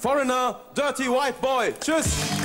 Foreigner, Dirty White Boy. Tschüss.